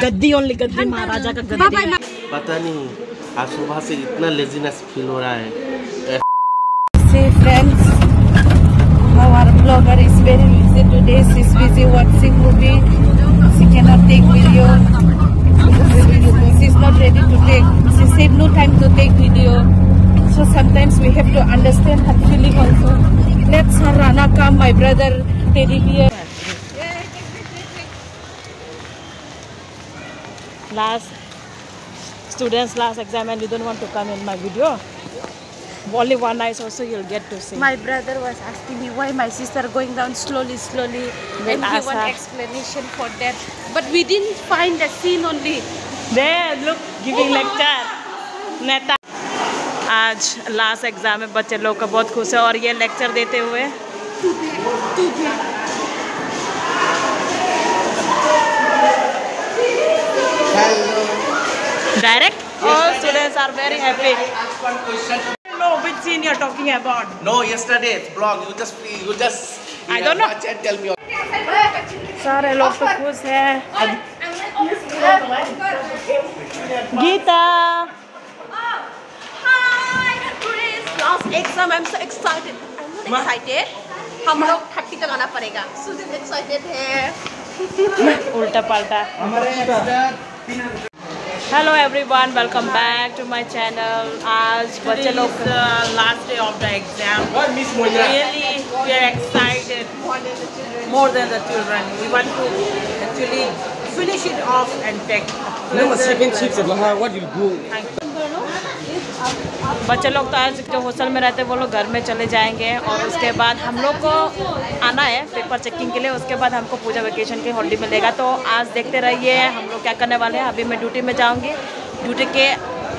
गद्दी only गद्दी महाराजा का गद्दी है। पता नहीं आज सुबह से इतना लेजीनेस फील हो रहा है Say friends, our blogger is very busy today. She's busy watching movie. She cannot take video. She's not ready to take. She said no time to take video. So sometimes we have to understand her feeling also. Let's her Rana come, my brother teddy bear. Last students last exam and you don't want to come in my video only one eye also you'll get to see My brother was asking me why my sister going down slowly, slowly, We'll and he ask want explanation for that. But we didn't find the scene only. there look giving oh, lecture नेता आज last exam में बच्चे लोग का बहुत खुश है और ये लेक्चर देते हुए direct all students are very happy no which scene you're talking about No, yesterday's blog. You just you just You I don't know. watch and tell me. सारे लोग तो खुश हैं Gita Hi, today's last exam. I'm so excited. I'm not excited. हम लोग thirty तक आना पड़ेगा सुजित एक्साइटेड है उल्टा पलटा hello everyone welcome back to my channel आज बच्चे लोग last day of the exam. Really, we are excited more than the children. We want to actually finish it off and take. No, second shift of what you do. बच्चे लोग तो आज जो hostel में रहते हैं वो लोग घर में चले जाएँगे और उसके बाद हम लोग को आना है पेपर चेकिंग के लिए। उसके बाद हमको पूजा वेकेशन की हॉलीडे मिलेगा। तो आज देखते रहिए हम लोग क्या करने वाले हैं। अभी मैं ड्यूटी में जाऊँगी। ड्यूटी के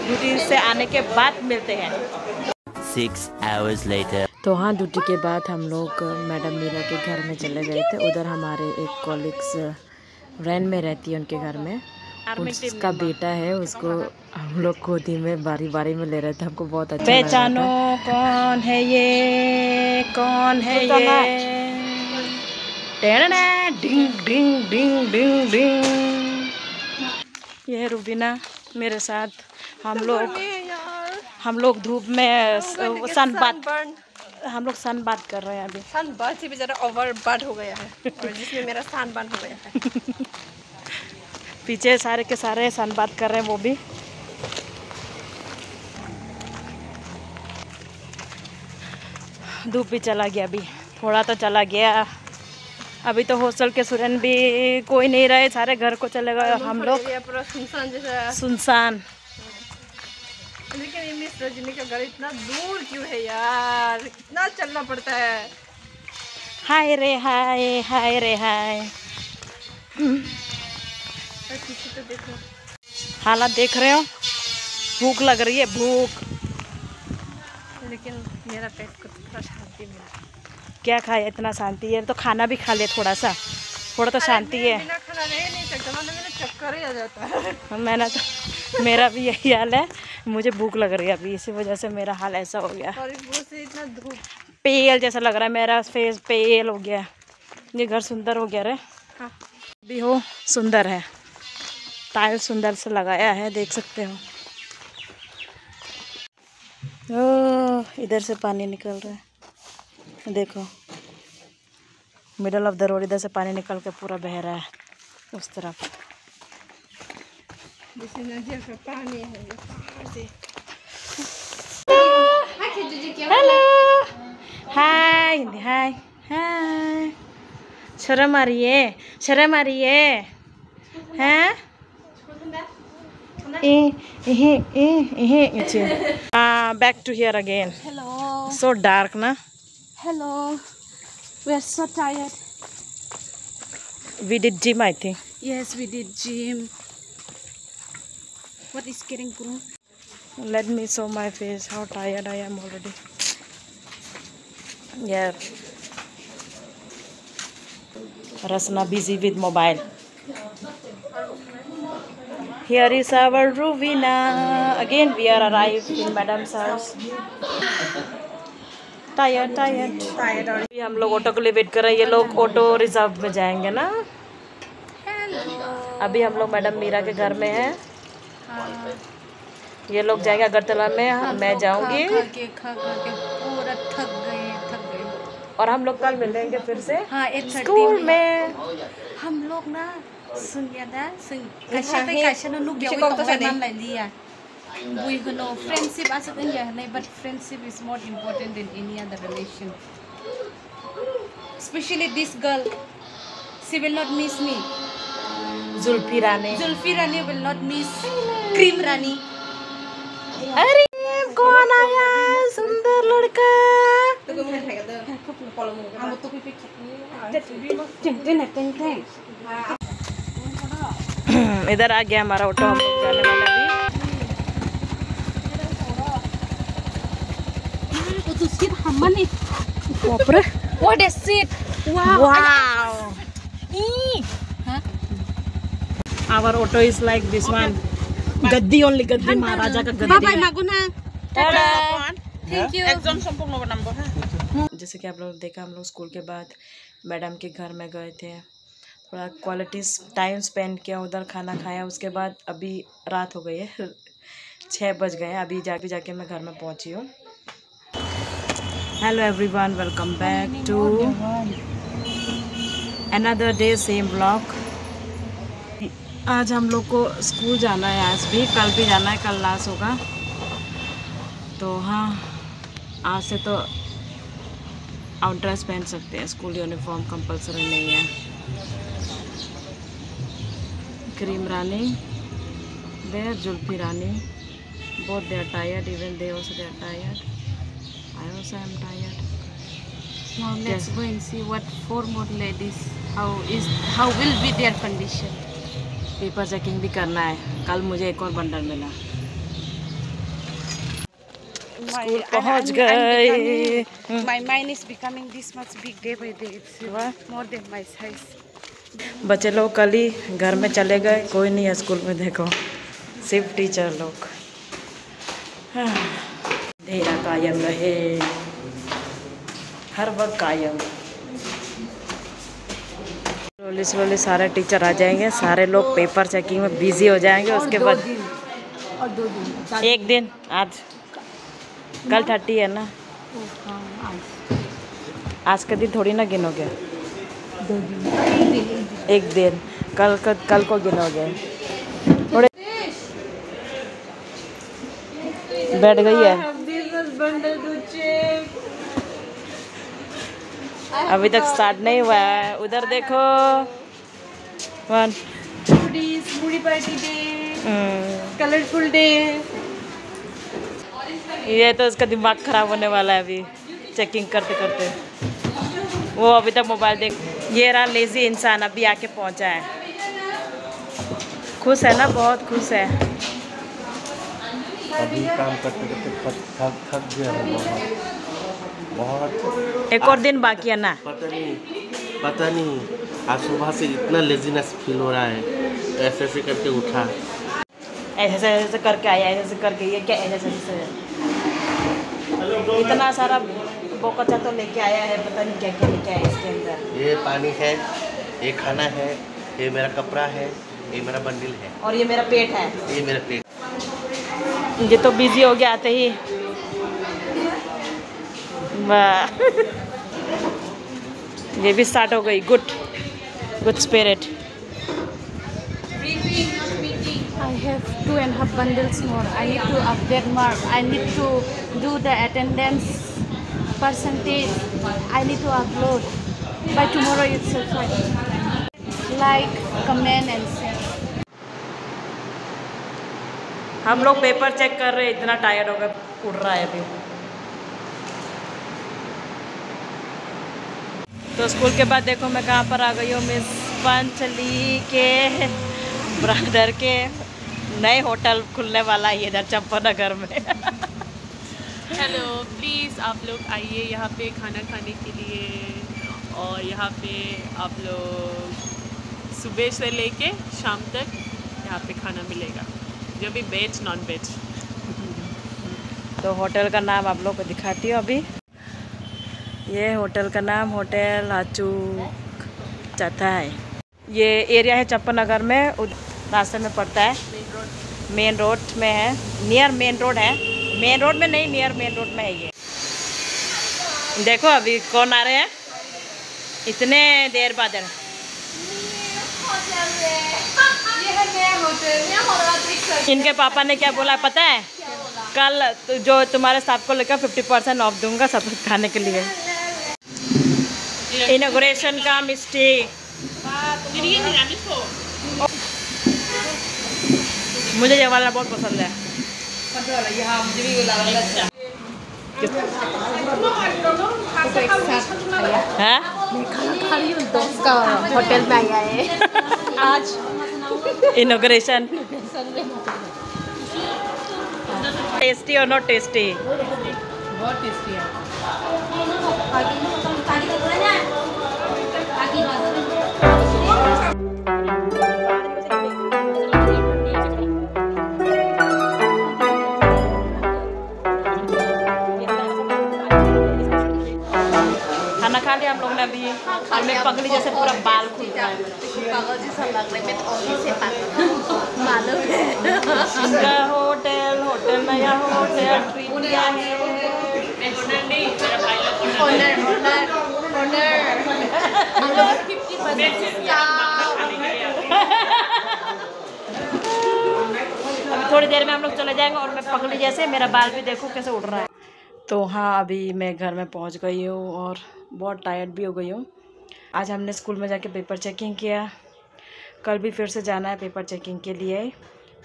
ड्यूटी से आने के बाद मिलते हैं। Six hours later. तो हाँ ड्यूटी के बाद हम लोग मैडम मीरा के घर में चले गए थे। उधर हमारे एक कॉलिग्स रैन में रहती है उनके घर में। उसका बेटा है उसको हम लोग गोदी में बारी बारी में ले रहे थे हमको बहुत अच्छा पहचानो कौन है ये कौन है ये? डिंग डिंग डिंग डिंग डिंग। ये है रुबीना मेरे साथ। हम लोग हम लोग धूप में सन बात हम लोग सन बात कर रहे हैं अभी। सन बर्ड से भी ज़्यादा ओवर बर्ड हो गया है और जिसमें मेरा सन बर्ड हो गया है। पीछे सारे के सारे सन बात कर रहे हैं वो भी। धूप भी चला गया अभी थोड़ा तो चला गया। अभी तो हॉस्टल के सुरन भी कोई नहीं रहे सारे घर को चले गए हम लोग। सुनसान। जैसा सुनसान लेकिन ये रजनी का घर इतना दूर क्यों है यार? इतना चलना पड़ता है। हाय रे हाय हाय रे हाय। पीछे तो देखो। हालात देख रहे हो? भूख लग रही है भूख। लेकिन मेरा पेट को थोड़ा शांति मिला। क्या खाए इतना शांति है। तो खाना भी खा ले थोड़ा सा। थोड़ा तो शांति है। बिना खाना रह नहीं सकता मतलब मेरा चक्कर ही आ जाता। है मैंने तो मेरा भी यही हाल है। मुझे भूख लग रही है अभी। इसी वजह से मेरा हाल ऐसा हो गया। इतना धूप। पेल जैसा लग रहा है मेरा। फेस पेल हो गया। ये घर सुंदर हो गया रे। हाँ। भी हो सुंदर है। टाइल सुंदर से लगाया है देख सकते हो। ओ इधर से पानी निकल रहा है। देखो। मिडल ऑफ़ द रोड इधर से पानी निकल के पूरा बह रहा है उस तरफ़। पानी है हेलो हाय हाय हाय शर्म आ रही है शर्म आ रही है। हैं? it's here. Uh, back to here again. Hello. So dark, na? Hello. We are so tired. We did gym, I think. Yes, we did gym. What is getting grown? Let me show my face, how tired I am already. Yeah. Rasna busy with mobile. Here is our Ruvina. Again we are arrived in Madam's house. Tired, tired. Tired. अभी हम लोग auto के लिए wait कर रहे हैं ये लोग ऑटो रिज़र्व में जाएँगे ना. अभी हम लोग मैडम मीरा के घर में हैं ये लोग जाएँगे अगरतला में मैं जाऊँगी पूरा थक गए थक गए और हम लोग कल मिलेंगे फिर से हाँ स्कूल में हम लोग ना सुन या ना सुन कैसे पे कैसे ना नुक जाओ तो से नाम लाई लिया we who know friendship as a thing yeah but friendship is more important than any other relation especially this girl she will not miss me Zulfi Rani Zulfi Rani will not miss Cream Rani अरे कौन आया सुंदर लड़का इधर आ गया हमारा auto हम लोग जाने वाला भी बापरे what is it wow our auto is like this one Gaddi only गद्दी महाराजा का गद्दी बाबा मांगो ना थैंक यू एकदम संपूर्ण नंबर है। हाँ। जैसे कि आप लोग देखा हम लोग स्कूल के बाद मैडम के घर में गए थे। थोड़ा क्वालिटी टाइम स्पेंड किया उधर खाना खाया उसके बाद अभी रात हो गई है छः बज गए हैं अभी जाके जाके मैं घर में पहुँची हूँ। Hello everyone welcome back to another day same blog आज हम लोग को स्कूल जाना है आज भी कल भी जाना है कल लास्ट होगा। तो हाँ आज से तो आउट ड्रेस पहन सकते हैं स्कूल यूनिफॉर्म कंपलसरी नहीं है। Cream Rani there Zulfi Rani both they are tired even they also they are tired I also am tired now let's yes. go and see what four more ladies how is how will be their condition paper checking भी करना है कल मुझे एक और bundle मिला School पहुँच गए my mind is becoming this much big day by day it's more than my size बच्चे लोग कल ही घर में चले गए। कोई नहीं है स्कूल में देखो। सिर्फ़ टीचर लोग। अंधेरा कायम रहे। हर वक्त कायम। स्लोली स्लोली सारे टीचर आ जाएँगे। सारे लोग पेपर चेकिंग में बिज़ी हो जाएँगे। उसके बाद एक दिन आज। कल थर्टी है ना? आज का दिन थोड़ी ना गिनोगे। एक दिन। कल कल कल को गिनोगे। थोड़े बैठ गई है। अभी तक स्टार्ट नहीं हुआ है। उधर देखो। One day hmm, colorful day ये तो उसका दिमाग खराब होने वाला है अभी। चेकिंग करते करते वो अभी तक मोबाइल देख ये रहा लेजी इंसान अभी आके पहुँचा है। खुश है ना? बहुत खुश है। अभी काम करते करते थक थक गया है बहुत। बहुत। एक और दिन बाकी है ना? पता नहीं पता नहीं आज सुबह से इतना लेजीनेस फील हो रहा है। ऐसे ऐसे करके उठा। ऐसे ऐसे ऐसे करके आया ऐसे ऐसे करके ये क्या ऐसे ऐसे इतना सारा बोकचा तो लेके आया है पता नहीं क्या क्या लेके आया इसके अंदर। ये पानी है ये खाना है ये मेरा कपड़ा है ये मेरा बंडल है। और ये मेरा पेट है। ये मेरा पेट। ये तो बिज़ी हो गया आते ही। वाह। ये भी स्टार्ट हो गई। Good good spirit I have two and a half bundles more. I need to update more. I need to do the attendance percentage. I need to upload by tomorrow itself. Like, comment and share. हम लोग paper check कर रहे हैं इतना tired हो गए उड़ रहा है अभी तो स्कूल के बाद देखो मैं कहाँ पर आ गई हूँ मिस पंचली के ब्रदर के नए होटल खुलने वाला है इधर चंपानगर में हेलो प्लीज़ आप लोग आइए यहाँ पे खाना खाने के लिए और यहाँ पे आप लोग सुबह से लेके शाम तक यहाँ पे खाना मिलेगा। जो भी वेज नॉन वेज तो होटल का नाम आप लोग को दिखाती हूँ अभी। ये होटल का नाम होटल आचूक चाहता है। ये एरिया है चंपा नगर में रास्ते में पड़ता है। मेन रोड में है। नियर मेन रोड है। मेन रोड में नहीं नियर मेन रोड में है ये। देखो अभी कौन आ रहे हैं? इतने देर बाद इनके पापा ने क्या बोला पता है? कल जो तुम्हारे स्टाफ को लेकर फिफ्टी परसेंट ऑफ़ दूँगा सब खाने के लिए। इनोग्रेशन का मिस्टेक मुझे ये वाला बहुत पसंद है। होटल में आया है। आज इनोग्रेशन टेस्टी और नॉट टेस्टी बहुत टेस्टी है और से पागल मालूम है। इनका होटल होटल नया होटल ट्रीट है। अभी थोड़ी देर में हम लोग चले जाएँगे और मैं पगली जैसे मेरा बाल भी देखो कैसे उड़ रहा है। तो हाँ अभी मैं घर में पहुँच गई हूँ और बहुत टायर्ड भी हो गई हूँ। आज हमने स्कूल में जाके पेपर चेकिंग किया। कल भी फिर से जाना है पेपर चेकिंग के लिए।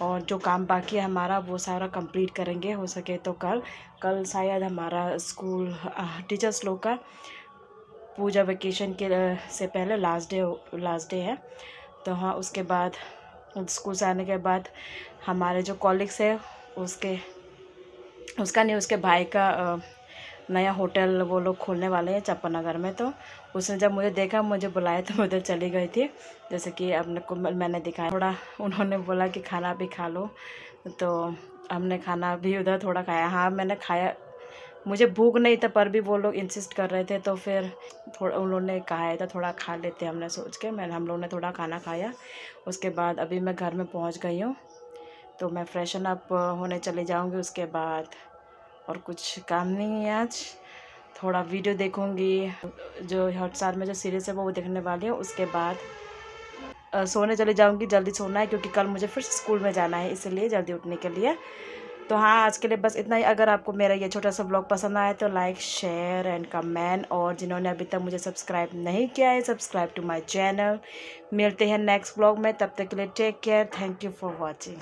और जो काम बाकी है हमारा, वो सारा कंप्लीट करेंगे, हो सके तो कल। कल शायद हमारा स्कूल टीचर्स लोग का पूजा वेकेशन के से पहले लास्ट डे लास्ट डे है। तो हाँ उसके बाद, स्कूल से आने के बाद हमारे जो कॉलिग्स है, उसके, उसका नहीं, उसके भाई का नया होटल वो लोग खोलने वाले हैं चप्पा नगर में तो उसने जब मुझे देखा, मुझे बुलाया तो मैं उधर चली गई थी। जैसे कि अपने को मैंने दिखाया। थोड़ा उन्होंने बोला कि खाना भी खा लो। तो हमने खाना भी उधर थोड़ा खाया। हाँ मैंने खाया। मुझे भूख नहीं था, पर भी वो लोग इंसिस्ट कर रहे थे तो फिर थोड़ा उन्होंने कहा था तो थोड़ा खा लेते हमने सोच के। मैंने हम लोगों ने थोड़ा खाना खाया। उसके बाद अभी मैं घर में पहुँच गई हूँ। तो मैं फ्रेशन अप होने चली जाऊँगी, उसके बाद और कुछ काम नहीं है आज। थोड़ा वीडियो देखूँगी। जो हॉटस्टार में जो सीरीज़ है वो देखने वाली हूँ। उसके बाद अ, सोने चले जाऊँगी। जल्दी सोना है क्योंकि कल मुझे फिर स्कूल में जाना है इसलिए जल्दी उठने के लिए। तो हाँ आज के लिए बस इतना ही। अगर आपको मेरा ये छोटा सा ब्लॉग पसंद आए तो लाइक शेयर एंड कमेंट और जिन्होंने अभी तक मुझे सब्सक्राइब नहीं किया है सब्सक्राइब टू माय चैनल मिलते हैं नेक्स्ट ब्लॉग में। तब तक के लिए take care thank you for watching